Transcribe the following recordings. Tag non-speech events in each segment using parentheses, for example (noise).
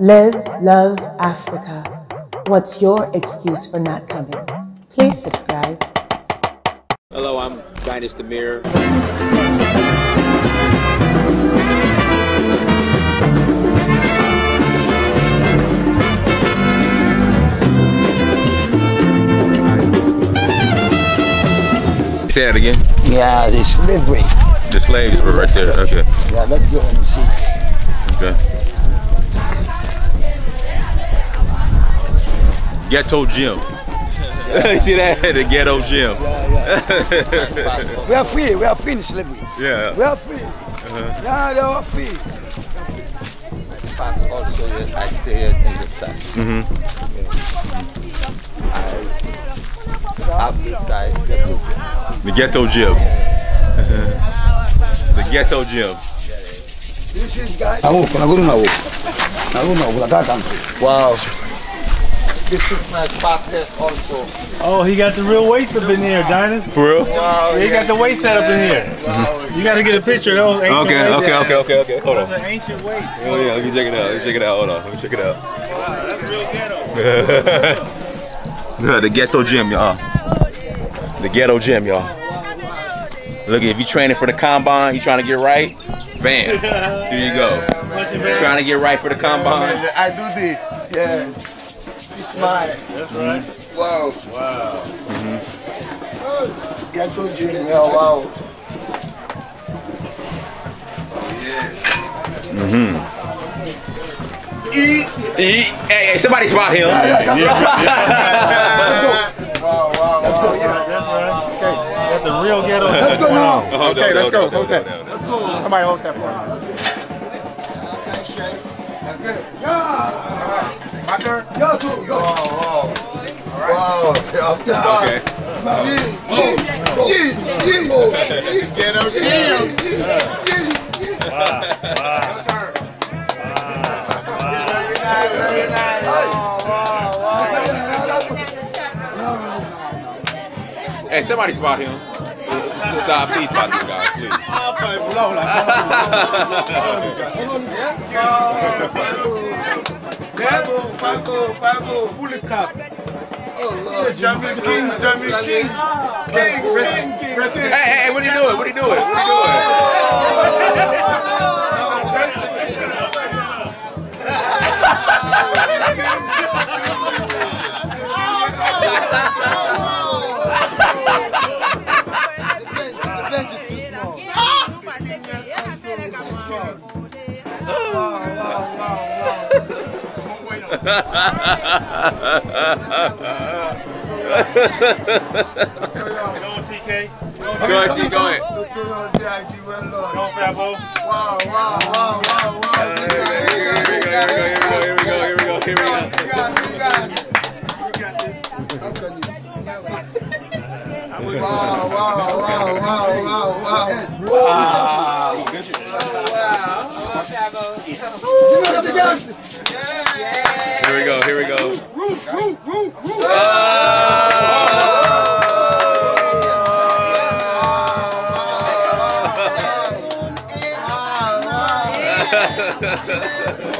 Live, love Africa. What's your excuse for not coming? Please subscribe. Hello, I'm Dynast Amir. Say that again. Yeah, the slavery. The slaves were right there. Okay. Yeah, let's go and see. Okay. Ghetto gym. you (laughs) see that? (laughs) The ghetto gym. (laughs) We are free. We are free in slavery. Yeah. We are free. Yeah, they are free. But also uh, I stay in the side. Mm-hmm. Up the side, the two The ghetto gym. the ghetto gym. This is guys. Nawo, kuna guru nawo. Nawo nawo, kuna kaka. Wow. This is my also. Oh, he got the real weights up in here, Dynast. For real? Wow. He got the weight set up in here. You got to get a picture of those ancient Okay, weights. okay, okay, okay, okay. Hold Those on. are ancient weights. Oh yeah, let me check it out. Let me check it out. Hold on. Let me check it out. (laughs) Wow, that's real ghetto. Yeah, the ghetto gym, y'all. The ghetto gym, y'all. Look, if you're training for the combine, you trying to get right, bam. Here you go. Punching You bag. trying to get right for the combine. I do this. Yeah. It's. That's right. Wow. Wow. Ghetto gym. Yeah, wow. Mm-hmm. He- hey, hey, somebody spot him. (laughs) Wow, wow, wow. That's right. Okay. Got the real ghetto. Let's go now. Okay, let's go. okay. Somebody hold that for My turn? Go, go, go. Wow, wow. Wow. Okay. Ghetto gym. Wow. Wow. Very. Hey, somebody spot him. God, please spot this guy, please. Fago, Fago, Fago, fully cap. Oh Lord, Jamie King, Jamie King, King, King, President. Hey, hey, hey, what are you doing? What are you doing? What are you doing? Oh, (laughs) Go on, TK. Go Go ahead, T, go ahead. Go Fabo. Wow, wow, wow, wow, wow. Here we go, here we go, here we go, here we go, here we go. We got it, we got it. We got this. Wow, wow, wow, wow, wow, wow. Here we go, here we go.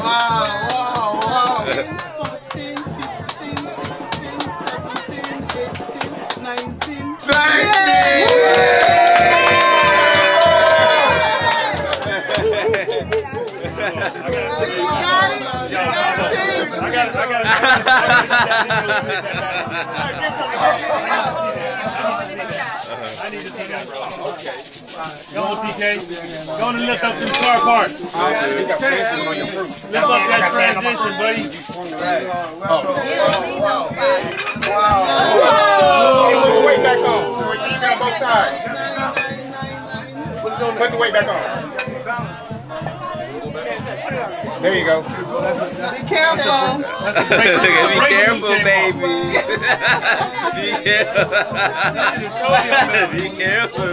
Wow, wow, wow. (laughs) got it. I got I need to see that, bro. Go on, TK. Go on and lift up them car parts. Lift up that transition, buddy. Put the weight back on. So we're even on both sides. Put the weight back on. There you go. Be careful. That's a great Look at- Be careful, when you came off, baby. Be careful. Be careful.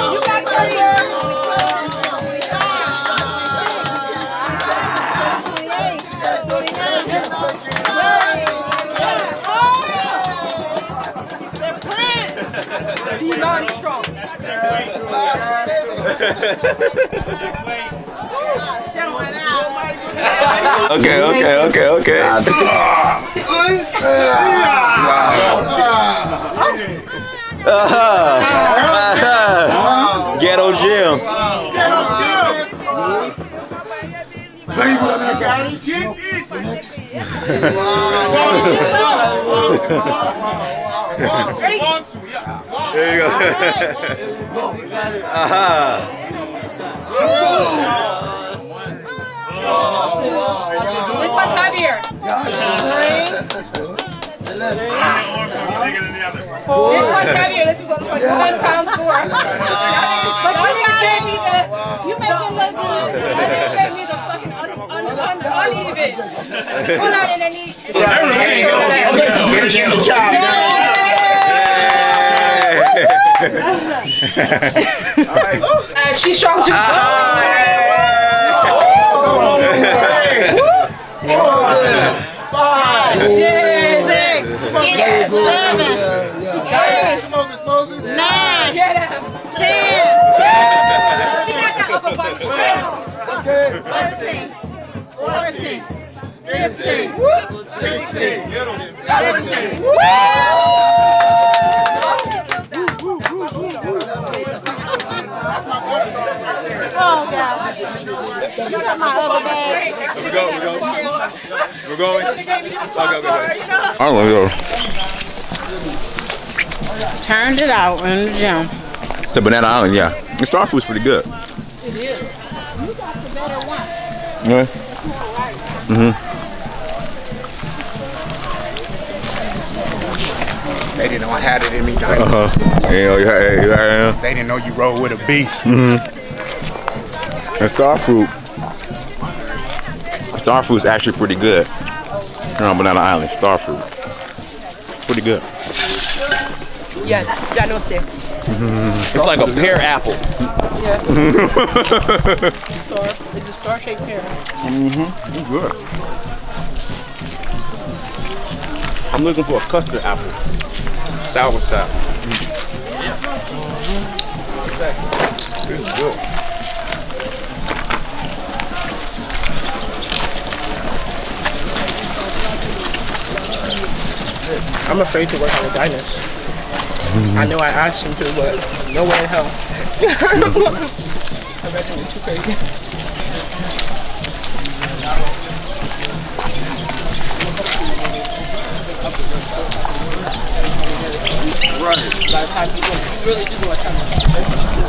Okay, okay, okay, okay. Uh-huh. Ghetto gym. There you go. uh-huh. This one's heavier. This one's heavier. This is like 10 pounds more. But you didn't give me the. You make it look good. You didn't give me the fucking un, un, un, uneven. Hold on, and I need. Finish the job. (laughs) Uh, she's strong too. Look at my other bag. we go, we go. We're going. Okay, okay. I don't know. Turned it out in the gym. It's a Banana Island, yeah. The star food's pretty good. It is. You got the better one. Yeah. Mm-hmm. They didn't know I had it in me, Diamond. Uh-huh. Yeah, yeah, yeah, yeah. They didn't know you roll with a beast. Mm-hmm. And star fruit. Star fruit's actually pretty good. Here on Banana Island, star fruit. Pretty good. Yes, ya no sé. It's like a pear apple. Yeah. (laughs) Star. It's a star-shaped pear. Mm-hmm. It's good. I'm looking for a custard apple. Sour side. It's good. I'm afraid to work on the diners. I know I asked him to, but no way in hell. I bet you too crazy. By the time you go, really do do a ton of